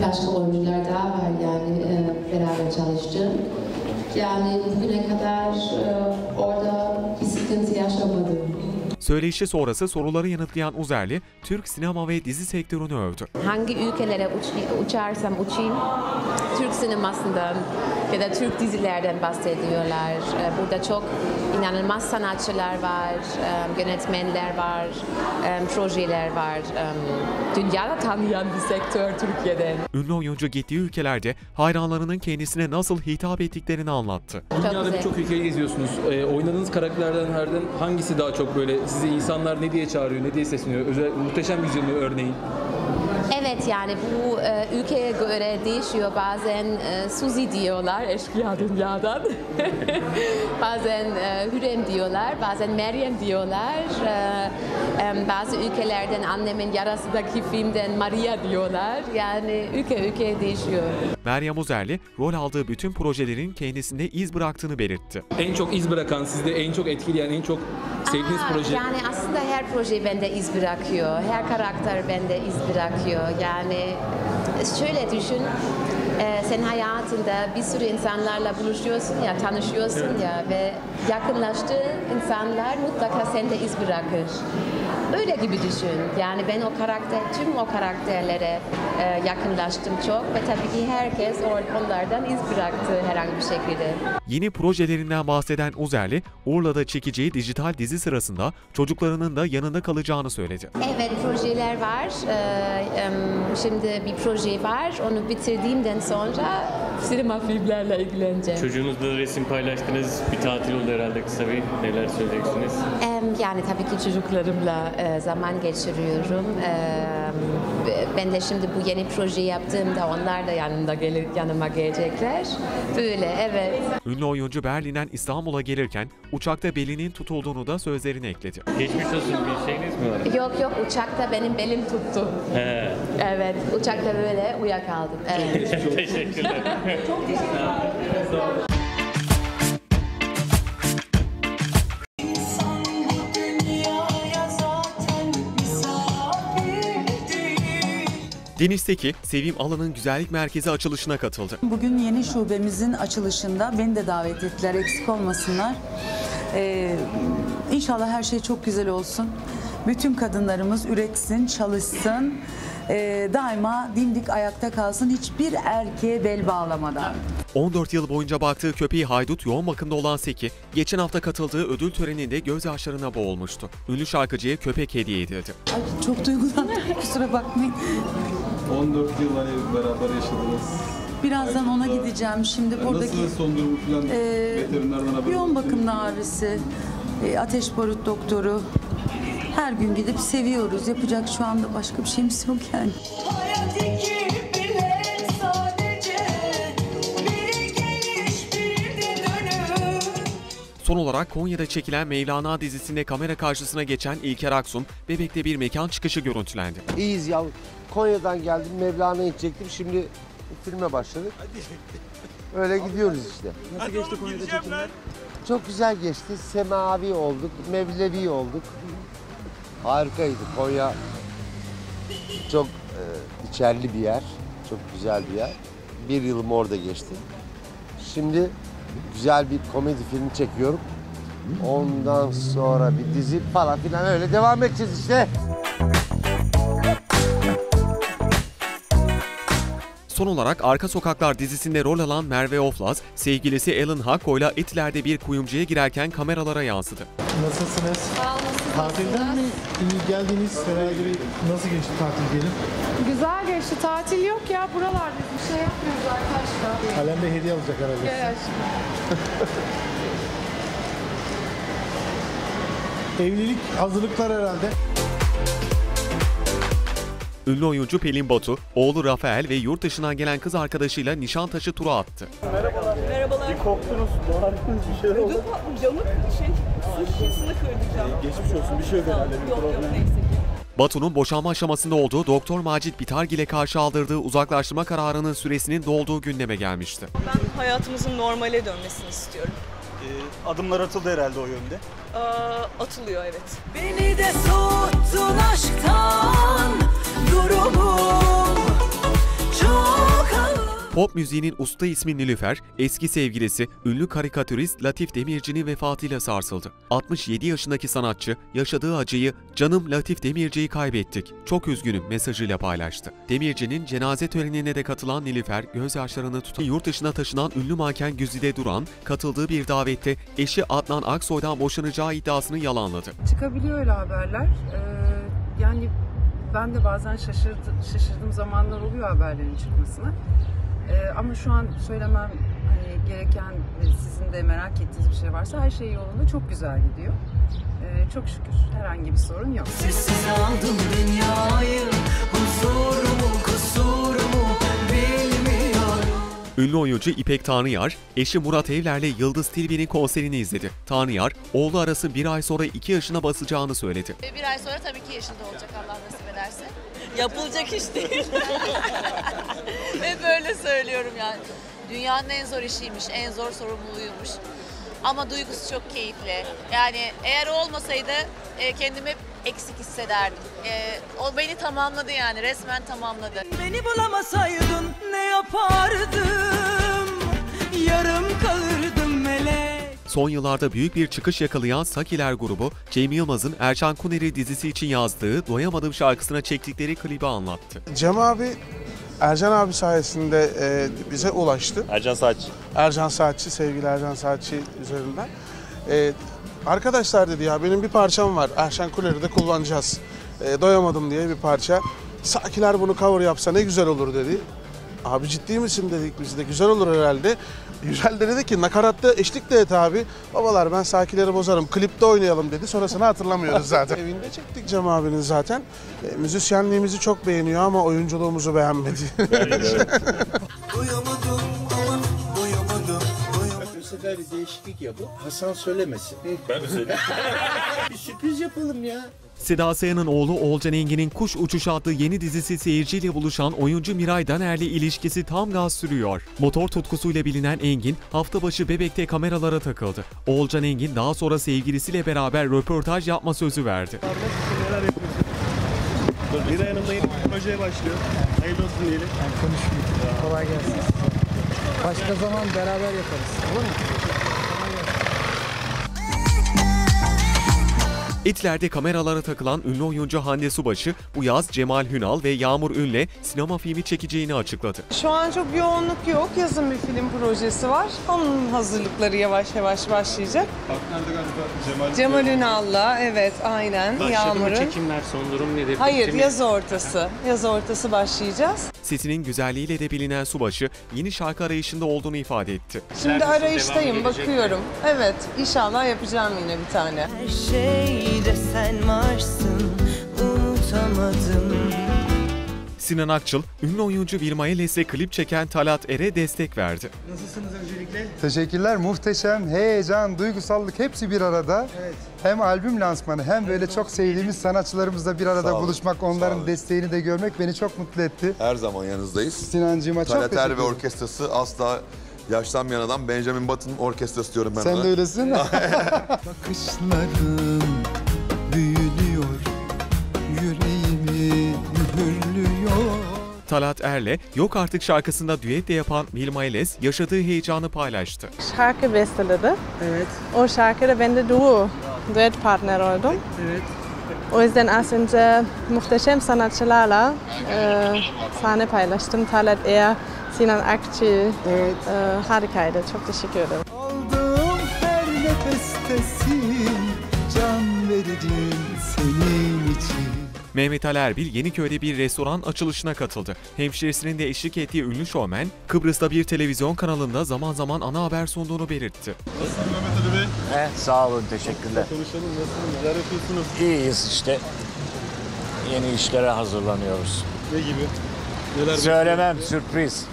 başka oyuncular daha var yani e, beraber çalıştım. Yani bugüne kadar e, orada bir sıkıntı yaşamadım. Söyleşi sonrası soruları yanıtlayan Uzerli, Türk sinema ve dizi sektörünü övdü. hangi ülkelere uç- uçarsam uçayım Türk sinemasından ya da Türk dizilerden bahsediyorlar. Ee, Burada çok inanılmaz sanatçılar var, yönetmenler var, projeler var. Dünyada tanıyan bir sektör Türkiye'den. Ünlü oyuncu gittiği ülkelerde hayranlarının kendisine nasıl hitap ettiklerini anlattı. Çok Dünyada birçok ülkeyi geziyorsunuz. Ee, oynadığınız karakterlerden herden hangisi daha çok böyle sizi insanlar ne diye çağırıyor, ne diye sesleniyor? Özel, muhteşem yüzyılını örneğin. Evet yani bu e, ülkeye göre değişiyor. Bazen e, Suzi diyorlar eşkıya dünyadan. bazen e, Hürrem diyorlar, bazen Meryem diyorlar. E, em, bazı ülkelerden annemin yarasındaki filmden Maria diyorlar. Yani ülke ülke değişiyor. Meryem Uzerli, rol aldığı bütün projelerin kendisinde iz bıraktığını belirtti. En çok iz bırakan, sizde en çok etkileyen, en çok sevdiğiniz Aa, proje. Yani aslında her proje bende iz bırakıyor. Her karakter bende iz bırakıyor. Yani şöyle düşün, e, sen hayatında bir sürü insanlarla buluşuyorsun ya, tanışıyorsun ya ve yakınlaştığın insanlar mutlaka sende iz bırakır. Öyle gibi düşün. Yani ben o karakter, tüm o karakterlere e, yakınlaştım çok ve tabii ki herkes or- onlardan iz bıraktı herhangi bir şekilde. Yeni projelerinden bahseden Uzerli, Urla'da çekeceği dijital dizi sırasında çocuklarının da yanında kalacağını söyledi. Evet projeler var. Ee, şimdi bir proje var. Onu bitirdiğimden sonra sinema filmlerle ilgileneceğim. Çocuğunuzla resim paylaştınız. Bir tatil oldu herhalde kısa bir. Neler söyleyeceksiniz? Em, Yani tabii ki çocuklarımla e, zaman geçiriyorum. Em, Ben de şimdi bu yeni proje yaptığımda onlar da yanımda gelir, yanıma gelecekler. Böyle evet. Ünlü oyuncu Berlin'den İstanbul'a gelirken uçakta belinin tutulduğunu da sözlerine ekledi. Geçmiş olsun bir şeyiniz mi var? Yok yok uçakta benim belim tuttu. He. Evet uçakta böyle uyuyakaldım. Evet. Teşekkürler. Çok teşekkür Deniz Teki, Sevim Alan'ın güzellik merkezi açılışına katıldı. Bugün yeni şubemizin açılışında beni de davet ettiler eksik olmasınlar. Ee, inşallah her şey çok güzel olsun. Bütün kadınlarımız üretsin, çalışsın. Ee, daima dimdik ayakta kalsın hiçbir erkeğe bel bağlamadan. 14 yıl boyunca baktığı köpeği Haydut yoğun bakımda olan Seki, geçen hafta katıldığı ödül töreninde gözyaşlarına boğulmuştu. Ünlü şarkıcıya köpek hediye edildi. Ay, çok duygulandım kusura bakmayın. 14 yıl hani beraber yaşadınız. Birazdan ona gideceğim. Şimdi buradaki Nasıl son durumu falan Ee, veterinerden haber yoğun bakımda ağrısı, e, ateş barut doktoru. Her gün gidip seviyoruz. Yapacak şu anda başka bir şeyimiz yok yani. Son olarak Konya'da çekilen Mevlana dizisinde kamera karşısına geçen İlker Aksun, Bebek'te bir mekan çıkışı görüntülendi. İyiyiz ya. Konya'dan geldim Mevlana'ya gidecektim. Şimdi filme başladık. Öyle gidiyoruz işte. Nasıl geçti Konya'da çekimler? Çok güzel geçti. Semavi olduk, Mevlevi olduk. Harikaydı. Konya çok e, içerli bir yer. Çok güzel bir yer. Bir yılım orada geçti. Şimdi güzel bir komedi filmi çekiyorum. Ondan sonra bir dizi falan filan öyle devam edeceğiz işte. Son olarak Arka Sokaklar dizisinde rol alan Merve Oflaz, sevgilisi Alan Hakko'yla Etiler'de bir kuyumcuya girerken kameralara yansıdı. Nasılsınız? Tatilden mi iyi geldiniz? Herhalde bir nasıl geçti tatil diyelim? Güzel geçti. Tatil yok ya. Buralarda bir şey yapmıyoruz arkadaşlar. Kalem de hediye alacak herhalde. Gel. Evlilik hazırlıklar herhalde. Ünlü oyuncu Pelin Batu, oğlu Rafael ve yurt dışından gelen kız arkadaşıyla Nişantaşı turu attı. Merhabalar. Merhabalar. Bir korktunuz, bağırdınız bir şeyler oldu. Camı şey, su şişesini kırdı cam. Geçmiş olsun, bir şey yok herhalde, bir Yok yok problem. neyse ki. Batu'nun boşanma aşamasında olduğu Doktor Macit Bitargil'e karşı aldırdığı uzaklaştırma kararının süresinin dolduğu gündeme gelmişti. Ben hayatımızın normale dönmesini istiyorum. Ee, adımlar atıldı herhalde o yönde. Aa, atılıyor evet. Beni de soğuttun aşktan Pop müziğinin usta ismi Nilüfer, eski sevgilisi ünlü karikatürist Latif Demirci'nin vefatıyla sarsıldı. 67 yaşındaki sanatçı yaşadığı acıyı "Canım Latif Demirci'yi kaybettik. Çok üzgünüm." mesajıyla paylaştı. Demirci'nin cenaze törenine de katılan Nilüfer gözyaşlarını tutup yurt dışına taşınan ünlü manken Güzide Duran katıldığı bir davette eşi Adnan Aksoy'dan boşanacağı iddiasını yalanladı. Çıkabiliyor öyle haberler. Ee, yani ben de bazen şaşırdı, şaşırdığım zamanlar oluyor haberlerin çıkmasına. Ee, ama şu an söylemem hani gereken ve sizin de merak ettiğiniz bir şey varsa her şey yolunda çok güzel gidiyor. Ee, çok şükür herhangi bir sorun yok. Sessiz aldım dünyayı Huzurumu kusurumu bilmiyorum Ünlü oyuncu İpek Tanrıyar, eşi Murat Evler'le Yıldız Tilbe'nin konserini izledi. Tanrıyar, oğlu arası bir ay sonra 2 yaşına basacağını söyledi. Bir ay sonra tabii ki yaşında olacak Allah nasip ederse. Yapılacak iş değil. Ve böyle söylüyorum yani. Dünyanın en zor işiymiş, en zor sorumluluğuymuş. Ama duygusu çok keyifli. Yani eğer olmasaydı e, kendimi eksik hissederdim. Ee, o beni tamamladı yani resmen tamamladı. Beni bulamasaydın ne yapardım? Yarım kalırdım melek. Son yıllarda büyük bir çıkış yakalayan Sakiler grubu, Cem Yılmaz'ın Erşan Kuneri dizisi için yazdığı Doyamadım şarkısına çektikleri klibi anlattı. Cem abi Ercan abi sayesinde e, bize ulaştı. Ercan Saatçi. Ercan Saatçi, sevgili Ercan Saatçi üzerinden. E, arkadaşlar dedi ya benim bir parçam var. Erşen Kuler'i kullanacağız. E, doyamadım diye bir parça. Sakiler bunu cover yapsa ne güzel olur dedi. Abi ciddi misin dedik biz de güzel olur herhalde. Yücel de dedi ki nakaratta eşlik de et abi. Babalar ben sakileri bozarım klipte oynayalım dedi. Sonrasını hatırlamıyoruz zaten. Evinde çektik Cem abinin zaten. E, müzisyenliğimizi çok beğeniyor ama oyunculuğumuzu beğenmedi. Bu sefer değişiklik yapıp Hasan söylemesin. Ben söyleyeyim? bir sürpriz yapalım ya. Seda Sayan'ın oğlu Olcan Engin'in Kuş Uçuşu adlı yeni dizisi seyirciyle buluşan oyuncu Miray Daner'le ilişkisi tam gaz sürüyor. Motor tutkusuyla bilinen Engin hafta başı Bebek'te kameralara takıldı. Olcan Engin daha sonra sevgilisiyle beraber röportaj yapma sözü verdi. Neler yapıyorsun? Miray Hanım'la yeni bir projeye başlıyor. Hayırlı olsun diyelim. konuşmayayım. Kolay gelsin. Başka zaman beraber yaparız. Olur mu? İtler'de kameralara takılan ünlü oyuncu Hande Subaşı bu yaz Cemal Hünal ve Yağmur Ün'le sinema filmi çekeceğini açıkladı. Şu an çok yoğunluk yok. Yazın bir film projesi var. Onun hazırlıkları yavaş yavaş başlayacak. Partnerde galiba Cemal. Cemal Ünal'la evet aynen Başladı Yağmur'un. çekimler son durum nedir? Hayır Bitti mi? yaz ortası. Yaz ortası başlayacağız. Sesinin güzelliğiyle de bilinen Subaşı yeni şarkı arayışında olduğunu ifade etti. Şimdi arayıştayım bakıyorum. Evet inşallah yapacağım yine bir tane. Her şeyde sen varsın unutamadım. Sinan Akçıl, ünlü oyuncu Vilma Eles'le klip çeken Talat Er'e destek verdi. Nasılsınız öncelikle? Teşekkürler. Muhteşem, heyecan, duygusallık hepsi bir arada. Hem albüm lansmanı hem böyle çok sevdiğimiz sanatçılarımızla bir arada buluşmak, onların desteğini de görmek beni çok mutlu etti. Her zaman yanınızdayız. Sinancığıma çok Talat teşekkür Er ve ederim. orkestrası asla yaşlanmayan adam Benjamin Button'ın orkestrası diyorum ben Sen ona. de öylesin. Bakışların Talat Er'le Yok Artık şarkısında düet de yapan Vilma Eles yaşadığı heyecanı paylaştı. Şarkı besteledi. Evet. O şarkıda ben de duo, düet partner oldum. Evet. O yüzden az önce muhteşem sanatçılarla e, sahne paylaştım. Talat Er, Sinan Akçı, e, harikaydı. Çok teşekkür ederim. Aldığım her nefestesin, can için. Mehmet Ali Erbil Yeniköy'de bir restoran açılışına katıldı. Hemşiresinin de eşlik ettiği ünlü şovmen, Kıbrıs'ta bir televizyon kanalında zaman zaman ana haber sunduğunu belirtti. Nasılsın Mehmet Ali Bey? He, sağ olun, teşekkürler. Konuşalım nasılsınız? Neler yapıyorsunuz? İyiyiz işte. Yeni işlere hazırlanıyoruz. Ne gibi? Neler Söylemem, sürpriz.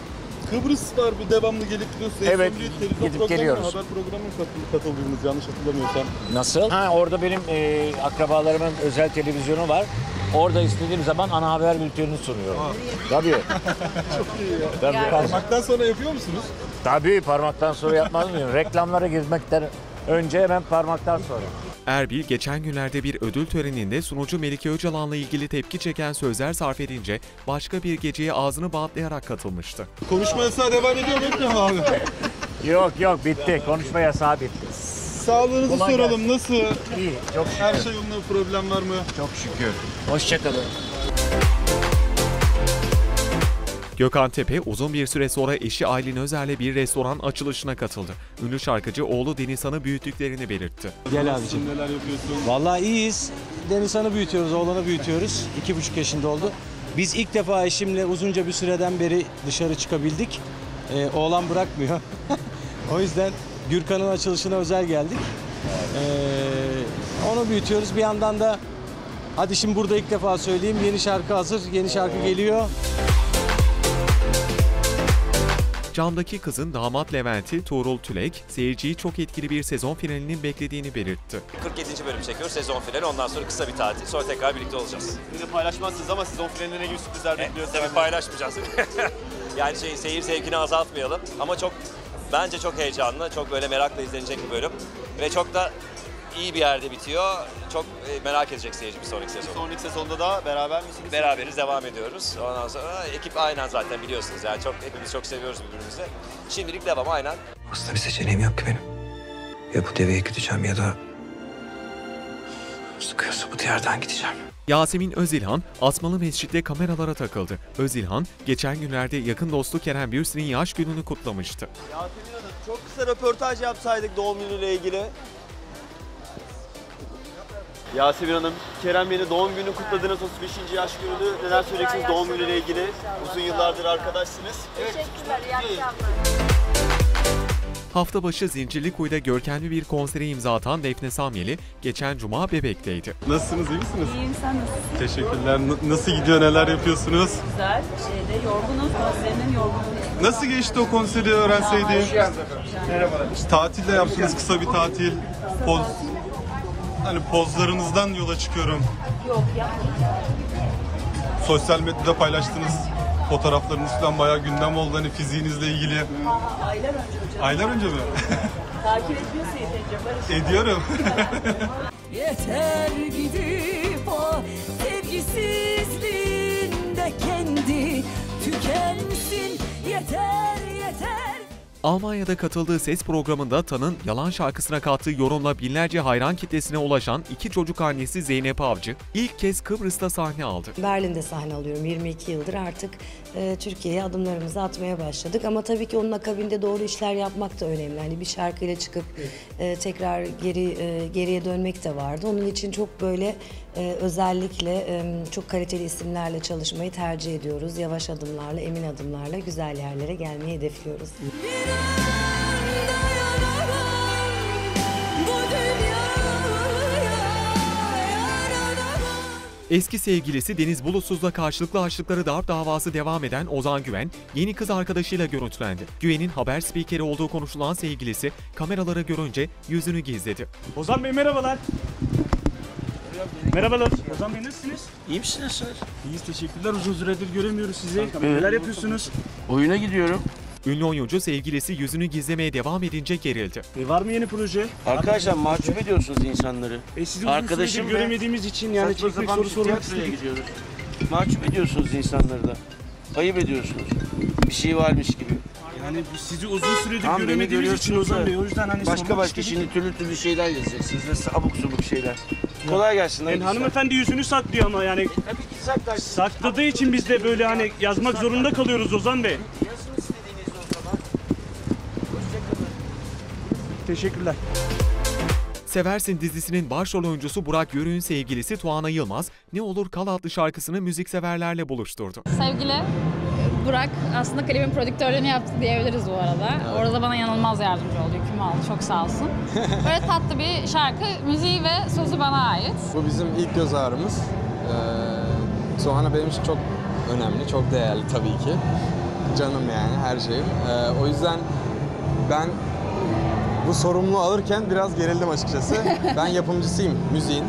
Kıbrıs var bir devamlı gelip gidiyorsun. En son Evet, televizyon gidip programına, geliyoruz. Haber programına katıl- katıldınız yanlış hatırlamıyorsam. Nasıl? Ha, orada benim e, akrabalarımın özel televizyonu var. Orada istediğim zaman ana haber bültenini sunuyorum. Tabii. Çok iyi ya. Tabii. Parmaktan sonra yapıyor musunuz? Tabii parmaktan sonra yapmaz mıyım? Reklamlara girmekten önce hemen parmaktan sonra. Erbil geçen günlerde bir ödül töreninde sunucu Melike Öcalan'la ilgili tepki çeken sözler sarf edince başka bir geceye ağzını bağlayarak katılmıştı. Konuşma yasağı devam ediyor mu abi? Yok yok bitti. Konuşma yasağı bitti. Sağlığınızı Kolay soralım. Nasıl? İyi, çok Her şükür. şey yolunda problem var mı? Çok şükür. Hoşçakalın. Gökhan Tepe uzun bir süre sonra eşi Aylin Özer'le bir restoran açılışına katıldı. Ünlü şarkıcı oğlu Denizhan'ı büyüttüklerini belirtti. Gel abicim. Neler yapıyorsun? Vallahi iyiyiz. Denizhan'ı büyütüyoruz, oğlanı büyütüyoruz. İki buçuk yaşında oldu. Biz ilk defa eşimle uzunca bir süreden beri dışarı çıkabildik. Ee, oğlan bırakmıyor. o yüzden Gürkan'ın açılışına özel geldik. Ee, onu büyütüyoruz. Bir yandan da hadi şimdi burada ilk defa söyleyeyim. Yeni şarkı hazır, yeni şarkı geliyor. Camdaki kızın damat Levent'i Tuğrul Tülek, seyirciyi çok etkili bir sezon finalinin beklediğini belirtti. 47. bölüm çekiyoruz sezon finali. Ondan sonra kısa bir tatil. Sonra tekrar birlikte olacağız. Yine paylaşmazsınız ama sezon finaline ne gibi sürprizler bekliyoruz? Tabii paylaşmayacağız. yani şey seyir zevkini azaltmayalım. Ama çok bence çok heyecanlı, çok böyle merakla izlenecek bir bölüm. Ve çok da iyi bir yerde bitiyor. Çok e, merak edecek seyirci bir sonraki sezon. Sonraki sezonda da beraber misiniz? Beraberiz, devam ediyoruz. Ondan sonra ekip aynen zaten biliyorsunuz. Yani çok hepimiz çok seviyoruz birbirimizi. Şimdilik devam aynen. Aslında bir seçeneğim yok ki benim. Ya bu deveyi güdeceğim ya da... Sıkıyorsa bu diyardan gideceğim. Yasemin Özilhan, Asmalı Mescid'de kameralara takıldı. Özilhan, geçen günlerde yakın dostu Kerem Bürsin'in yaş gününü kutlamıştı. Yasemin Hanım çok kısa röportaj yapsaydık doğum günüyle ilgili. Yasemin Hanım, Kerem Bey'in doğum günü kutladığınız 35. yaş gününü neler söyleyeceksiniz doğum günüyle ilgili? Uzun yıllardır arkadaşsınız. Teşekkürler, iyi akşamlar. Hafta başı Zincirlikuyu'da görkemli bir konsere imza atan Defne Samyeli, geçen cuma Bebek'teydi. Nasılsınız, iyi misiniz? İyiyim sen nasılsın? Teşekkürler. N- nasıl gidiyor, neler yapıyorsunuz? Güzel. Şeyde yorgunuz. Konserinin yorgunluğu. Nasıl geçti o konseri öğrenseydim? Tatilde yaptınız kısa bir tatil. Poz, hani pozlarınızdan yola çıkıyorum. Yok yapmayacağım. Sosyal medyada paylaştığınız fotoğraflarınız falan bayağı gündem oldu hani fiziğinizle ilgili. Aylar önce hocam. Aylar önce mi? Takip ediyorsa yeterince Barış. Ediyorum. Yeter gidip o sevgisizliğinde kendi tükensin yeter Almanya'da katıldığı ses programında Tan'ın Yalan şarkısına kattığı yorumla binlerce hayran kitlesine ulaşan iki çocuk annesi Zeynep Avcı ilk kez Kıbrıs'ta sahne aldı. Berlin'de sahne alıyorum 22 yıldır artık e, Türkiye'ye adımlarımızı atmaya başladık ama tabii ki onun akabinde doğru işler yapmak da önemli. Hani bir şarkıyla çıkıp e, tekrar geri e, geriye dönmek de vardı. Onun için çok böyle e, özellikle e, çok kaliteli isimlerle çalışmayı tercih ediyoruz. Yavaş adımlarla, emin adımlarla güzel yerlere gelmeyi hedefliyoruz. bu Eski sevgilisi Deniz Bulutsuz'la karşılıklı açlıkları darp davası devam eden Ozan Güven, yeni kız arkadaşıyla görüntülendi. Güven'in haber spikeri olduğu konuşulan sevgilisi kameralara görünce yüzünü gizledi. Ozan Bey merhabalar. Merhabalar. Ozan Bey nasılsınız? İyi misiniz sen? İyiyiz teşekkürler. Uzun süredir göremiyoruz sizi. Evet. Neler yapıyorsunuz? Oyuna gidiyorum. Ünlü oyuncu sevgilisi yüzünü gizlemeye devam edince gerildi. E, var mı yeni proje? Arkadaşlar mahcup ediyorsunuz insanları. E, sizi Arkadaşım göremediğimiz için yani saçma çekmek soru sormak istedik. gidiyoruz. Mahcup ediyorsunuz insanları da. Ayıp ediyorsunuz. Bir şey varmış gibi. Yani bu sizi uzun süredir Tamam, göremediğimiz için Ozan Bey o yüzden hani Başka başka şimdi türlü türlü şeyler yazacaksınız ve abuk subuk şeyler. Kolay gelsin. Yani hanımefendi yüzünü saklıyor ama yani sakladığı için biz de böyle hani yazmak zorunda kalıyoruz Ozan Bey. Teşekkürler. Seversin dizisinin başrol oyuncusu Burak Yörük'ün sevgilisi Tuana Yılmaz, Ne Olur Kal adlı şarkısını müzikseverlerle buluşturdu. Sevgili Burak aslında klibin prodüktörlüğünü yaptı diyebiliriz bu arada. Orada da bana inanılmaz yardımcı oldu, yükümü aldı. Çok sağ olsun. Böyle tatlı bir şarkı, müziği ve sözü bana ait. Bu bizim ilk göz ağrımız. Ee, benim için çok önemli, çok değerli tabii ki. Canım yani her şeyim. Ee, o yüzden ben bu sorumluluğu alırken biraz gerildim açıkçası. ben yapımcısıyım müziğin.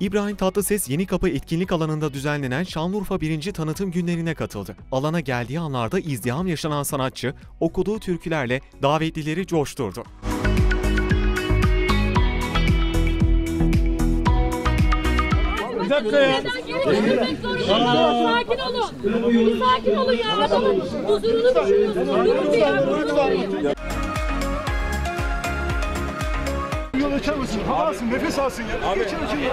İbrahim Tatlıses Yeni Kapı etkinlik alanında düzenlenen Şanlıurfa 1. Tanıtım Günlerine katıldı. Alana geldiği anlarda izdiham yaşanan sanatçı okuduğu türkülerle davetlileri coşturdu. Bir dakika ya. Sakin olun. Bir sakin olun ya. Adamın huzurunu düşünüyorsunuz. Durun bir ya. Yol açar mısın? Hava alsın, nefes alsın ya. Abi. Geçin açın ya.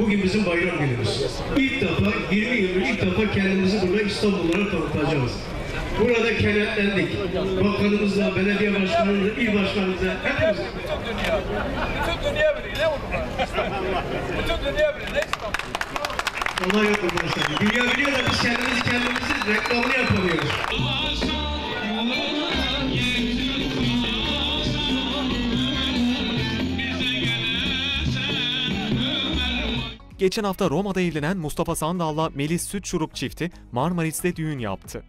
Bugün bizim bayram günümüz. İlk defa, 20 yıldır ilk defa kendimizi burada İstanbullara tanıtacağız. Burada kenetlendik. Bakanımızla, belediye başkanımızla, il başkanımızla hepimiz. Bütün dünya. Bütün dünya biliyor. Ne oldu? Bütün dünya biliyor. Ne İstanbul? Allah yok arkadaşlar. Dünya biliyor da biz kendimizi kendimizin reklamını yapamıyoruz. Geçen hafta Roma'da evlenen Mustafa Sandal'la Melis Süt Şurup çifti Marmaris'te düğün yaptı.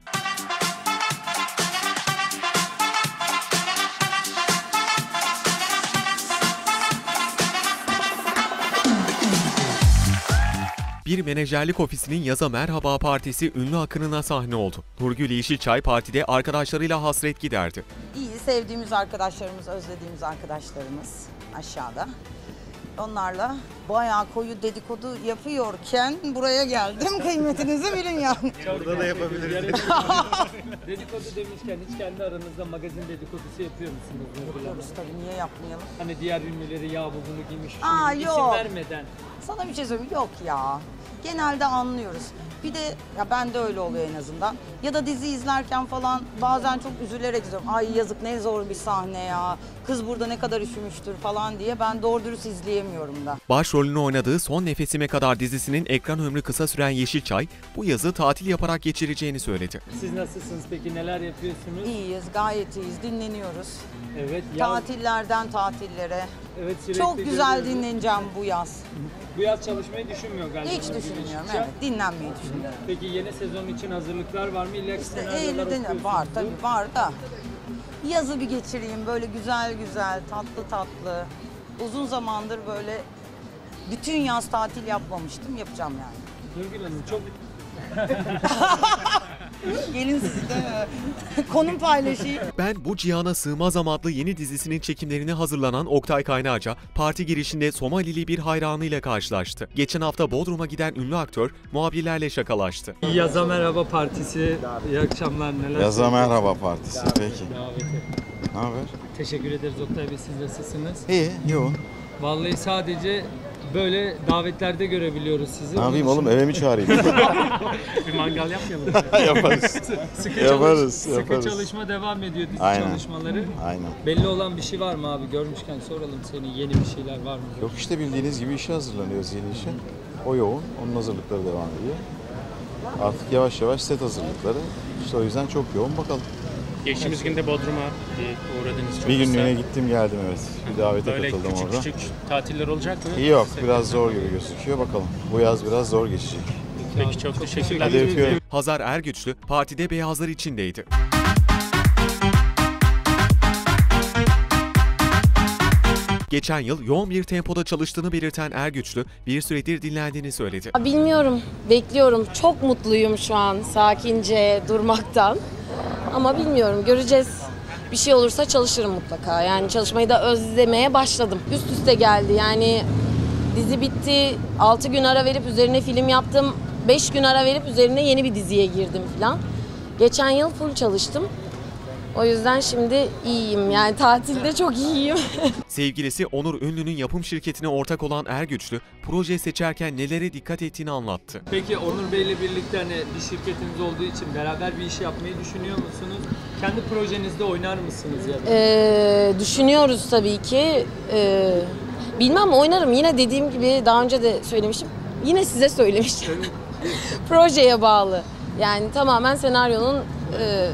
Bir menajerlik ofisinin yaza merhaba partisi ünlü akınına sahne oldu. Nurgül Yeşilçay partide arkadaşlarıyla hasret giderdi. İyi, sevdiğimiz arkadaşlarımız, özlediğimiz arkadaşlarımız aşağıda. Onlarla bayağı koyu dedikodu yapıyorken buraya geldim. Kıymetinizi bilin yani. Burada da yapabiliriz. dedikodu demişken hiç kendi aranızda magazin dedikodusu yapıyor musunuz? Yapıyoruz tabii, niye yapmayalım? Hani diğer ünlüleri ya bu bunu giymiş, Aa, isim yok. vermeden. Sana bir şey söyleyeyim. Yok ya. Genelde anlıyoruz. Bir de ya ben de öyle oluyor en azından. Ya da dizi izlerken falan bazen çok üzülerek izliyorum. Ay yazık ne zor bir sahne ya. Kız burada ne kadar üşümüştür falan diye ben doğru dürüst izleyemiyorum da. Başrolünü oynadığı Son Nefesime Kadar dizisinin ekran ömrü kısa süren Yeşilçay, bu yazı tatil yaparak geçireceğini söyledi. Siz nasılsınız peki? Neler yapıyorsunuz? İyiyiz, gayet iyiyiz. Dinleniyoruz. Evet. yaz- Tatillerden tatillere. Evet, sürekli Çok güzel görüyoruz. dinleneceğim bu yaz. Bu yaz çalışmayı düşünmüyor galiba. Hiç düşünmüyorum. Evet, dinlenmeyi düşünüyorum. Peki yeni sezon için hazırlıklar var mı? İlla İşte Eylül'de var tabii var da. Yazı bir geçireyim böyle güzel güzel, tatlı tatlı. Uzun zamandır böyle bütün yaz tatil yapmamıştım. Yapacağım yani. Nurgül Hanım çok Gelin siz de konum paylaşayım. Ben Bu Cihana Sığmazam adlı yeni dizisinin çekimlerine hazırlanan Oktay Kaynarca, parti girişinde Somalili bir hayranıyla karşılaştı. Geçen hafta Bodrum'a giden ünlü aktör muhabirlerle şakalaştı. Yaza Merhaba Partisi. İyi akşamlar neler? Yaza Merhaba Partisi. Peki. Ne haber? Teşekkür ederiz Oktay Bey siz nasılsınız? İyi, yoğun. Vallahi sadece böyle davetlerde görebiliyoruz sizi. Ne yapayım oğlum, eve mi çağırayım? bir mangal yapmayalım. mı? Yaparız. Sıkı, Yaparız, çalış- sıkı yaparız. çalışma devam ediyor dizi Aynen. çalışmaları. Aynen. Belli olan bir şey var mı abi? Görmüşken soralım seni yeni bir şeyler var mı? Yok işte bildiğiniz gibi işe hazırlanıyoruz yeni işe. O yoğun, onun hazırlıkları devam ediyor. Artık yavaş yavaş set hazırlıkları. İşte o yüzden çok yoğun bakalım. Geçtiğimiz günde Bodrum'a bir uğradınız çok bir günlüğüne gittim geldim evet. Bir davete Böyle katıldım küçük orada. küçük tatiller olacak mı? Yok biraz zor gibi gözüküyor bakalım. Bu yaz biraz zor geçecek. Peki çok teşekkürler. Hadi öpüyorum. Hazar Ergüçlü partide beyazlar içindeydi. Geçen yıl yoğun bir tempoda çalıştığını belirten Ergüçlü bir süredir dinlendiğini söyledi. Bilmiyorum, bekliyorum. Çok mutluyum şu an sakince durmaktan. Ama bilmiyorum, göreceğiz. Bir şey olursa çalışırım mutlaka. Yani çalışmayı da özlemeye başladım. Üst üste geldi. Yani dizi bitti. 6 gün ara verip üzerine film yaptım. 5 gün ara verip üzerine yeni bir diziye girdim falan. Geçen yıl full çalıştım. O yüzden şimdi iyiyim. Yani tatilde çok iyiyim. Sevgilisi Onur Ünlü'nün yapım şirketine ortak olan Ergüçlü, proje seçerken nelere dikkat ettiğini anlattı. Peki Onur Bey ile birlikte hani bir şirketiniz olduğu için beraber bir iş yapmayı düşünüyor musunuz? Kendi projenizde oynar mısınız ya da? Ee, düşünüyoruz tabii ki. Ee, bilmem oynarım. Yine dediğim gibi daha önce de söylemiştim. Yine size söylemiştim. Projeye bağlı. Yani tamamen senaryonun e,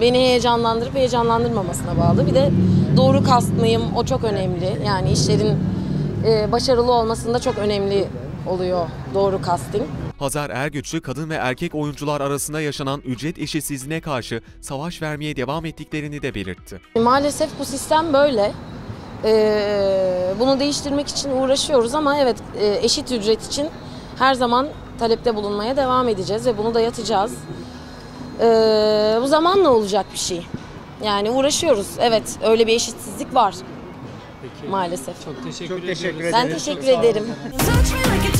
beni heyecanlandırıp heyecanlandırmamasına bağlı. Bir de doğru kast mıyım o çok önemli. Yani işlerin e, başarılı olmasında çok önemli oluyor doğru casting. Hazar Ergüçlü, kadın ve erkek oyuncular arasında yaşanan ücret eşitsizliğine karşı savaş vermeye devam ettiklerini de belirtti. Maalesef bu sistem böyle. Ee, bunu değiştirmek için uğraşıyoruz ama evet e, eşit ücret için her zaman talepte bulunmaya devam edeceğiz ve bunu da yatacağız. Ee, bu zamanla olacak bir şey. Yani uğraşıyoruz. Evet öyle bir eşitsizlik var. Maalesef. Çok teşekkür, Ben teşekkür ederim. Touch me like